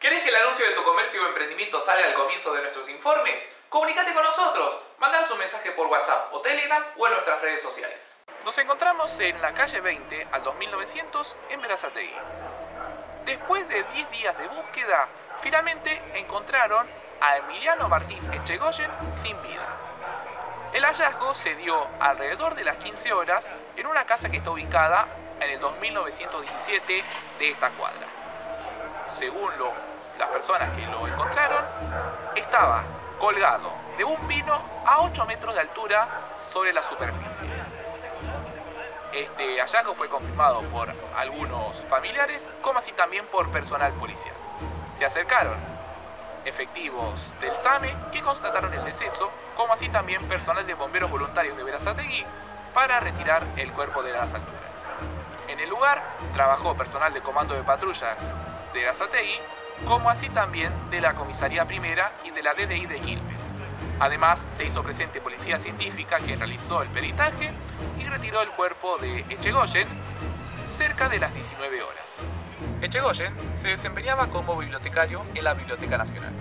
¿Querés que el anuncio de tu comercio o emprendimiento salga al comienzo de nuestros informes? Comunicate con nosotros. Mandanos un mensaje por WhatsApp o Telegram o en nuestras redes sociales. Nos encontramos en la calle 20 al 2900 en Verazategui. Después de 10 días de búsqueda, finalmente encontraron a Emiliano Martín Echegoyen sin vida. El hallazgo se dio alrededor de las 15 horas en una casa que está ubicada en el 2917 de esta cuadra. Según lo, las personas que lo encontraron, estaba colgado de un pino a 8 metros de altura sobre la superficie. Este hallazgo fue confirmado por algunos familiares, como así también por personal policial. Se acercaron efectivos del SAME que constataron el deceso, como así también personal de bomberos voluntarios de Verazategui para retirar el cuerpo de las alturas. En el lugar trabajó personal de comando de patrullas de Verazategui, como así también de la Comisaría Primera y de la DDI de Quilmes. Además, se hizo presente policía científica que realizó el peritaje y retiró el cuerpo de Echegoyen cerca de las 19 horas. Echegoyen se desempeñaba como bibliotecario en la Biblioteca Nacional.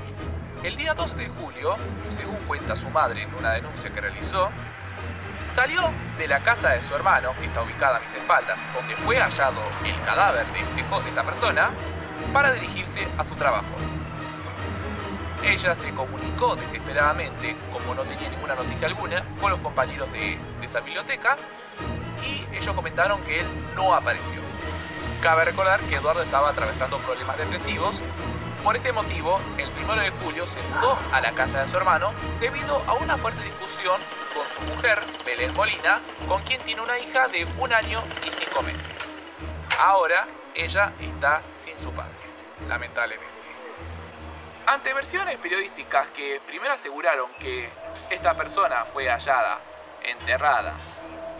El día 2 de julio, según cuenta su madre en una denuncia que realizó, salió de la casa de su hermano, que está ubicada a mis espaldas, donde fue hallado el cadáver de, este de esta persona, para dirigirse a su trabajo. Ella se comunicó desesperadamente, como no tenía ninguna noticia alguna, con los compañeros de, esa biblioteca y ellos comentaron que él no apareció. Cabe recordar que Eduardo estaba atravesando problemas depresivos. Por este motivo, el 1 de julio se mudó a la casa de su hermano debido a una fuerte discusión con su mujer, Belén Molina, con quien tiene una hija de un año y cinco meses. Ahora ella está sin su padre, lamentablemente. Ante versiones periodísticas que primero aseguraron que esta persona fue hallada, enterrada,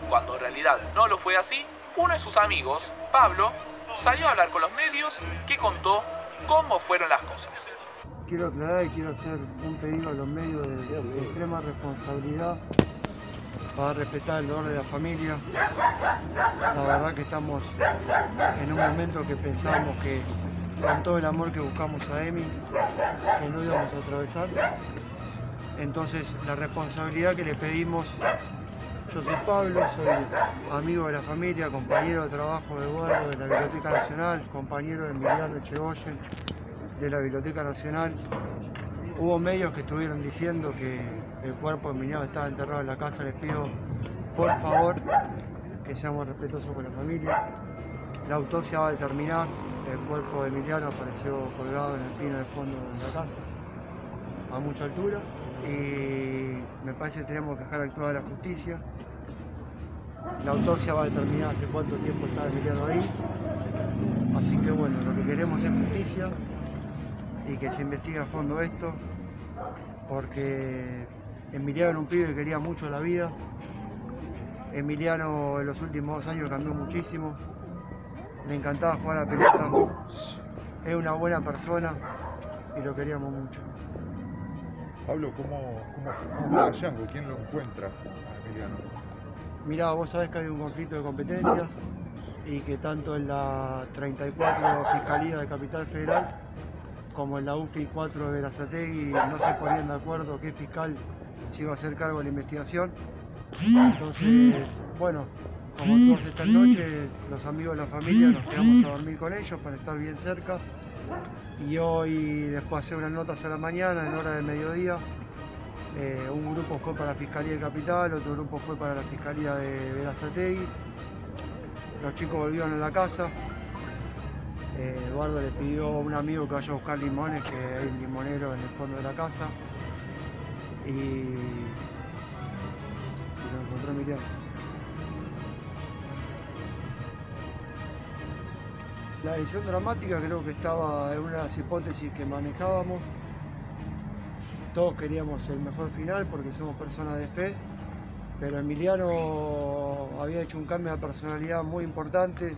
cuando en realidad no lo fue así, uno de sus amigos, Pablo, salió a hablar con los medios que contó cómo fueron las cosas. Quiero aclarar y quiero hacer un pedido a los medios de, extrema responsabilidad para respetar el dolor de la familia. La verdad que estamos en un momento que pensábamos que con todo el amor que buscamos a Emi, que no íbamos a atravesar. Entonces la responsabilidad que le pedimos, yo soy Pablo, soy amigo de la familia, compañero de trabajo de Eduardo de la Biblioteca Nacional, compañero de Emiliano Echegoyen de la Biblioteca Nacional. Hubo medios que estuvieron diciendo que el cuerpo de Emiliano estaba enterrado en la casa, les pido por favor que seamos respetuosos con la familia. La autopsia va a determinar el cuerpo de Emiliano apareció colgado en el pino de fondo de la casa, a mucha altura, y me parece que tenemos que dejar actuar la justicia. La autopsia va a determinar hace cuánto tiempo está Emiliano ahí, así que bueno, lo que queremos es justicia y que se investigue a fondo esto, porque Emiliano era un pibe que quería mucho la vida, Emiliano en los últimos dos años cambió muchísimo, le encantaba jugar a la pelota, es una buena persona y lo queríamos mucho. Pablo, ¿cómo, cómo, cómo ¿Quién lo encuentra Emiliano? Mirá, vos sabés que hay un conflicto de competencias y que tanto en la 34 Fiscalía de Capital Federal como en la UFI 4 de Verazategui no se ponían de acuerdo qué fiscal se iba a hacer cargo de la investigación. Entonces, bueno, como todas estas noches, los amigos de la familia nos quedamos a dormir con ellos para estar bien cerca. Y hoy, después de hacer unas notas a la mañana, en hora de mediodía, eh, un grupo fue para la Fiscalía de Capital, otro grupo fue para la Fiscalía de Verazategui. Los chicos volvieron a la casa. Eduardo le pidió a un amigo que vaya a buscar limones, que hay un limonero en el fondo de la casa. Y, y lo encontró Emiliano. La edición dramática creo que estaba en una de las hipótesis que manejábamos. Todos queríamos el mejor final porque somos personas de fe, pero Emiliano había hecho un cambio de personalidad muy importante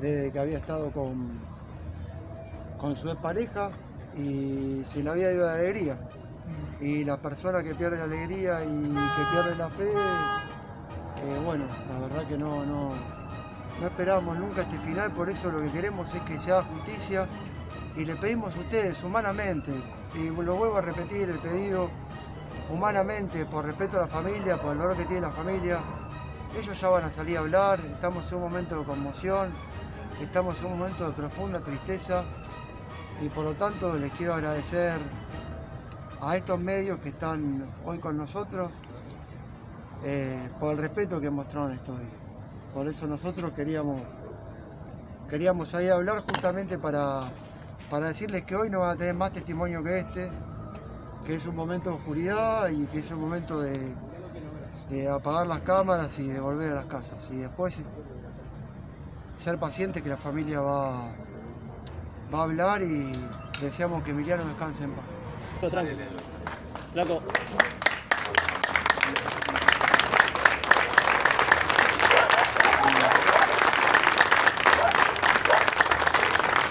desde que había estado con, con su pareja y se le había ido la alegría. Y la persona que pierde la alegría y que pierde la fe, eh, bueno, la verdad que no, no, no esperábamos nunca este final, por eso lo que queremos es que se haga justicia y le pedimos a ustedes humanamente, y lo vuelvo a repetir, el pedido humanamente, por respeto a la familia, por el dolor que tiene la familia, ellos ya van a salir a hablar, estamos en un momento de conmoción, estamos en un momento de profunda tristeza y por lo tanto les quiero agradecer a estos medios que están hoy con nosotros eh, por el respeto que mostraron estos días. Por eso nosotros queríamos, queríamos ahí hablar justamente para, para decirles que hoy no van a tener más testimonio que este, que es un momento de oscuridad y que es un momento de, apagar las cámaras y de volver a las casas. Y después ser paciente que la familia va, va a hablar y deseamos que Emiliano descanse en paz. Tranquilo. Flaco.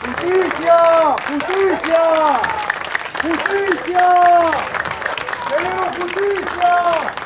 ¡Justicia! ¡Justicia! ¡Justicia! ¡Queremos justicia!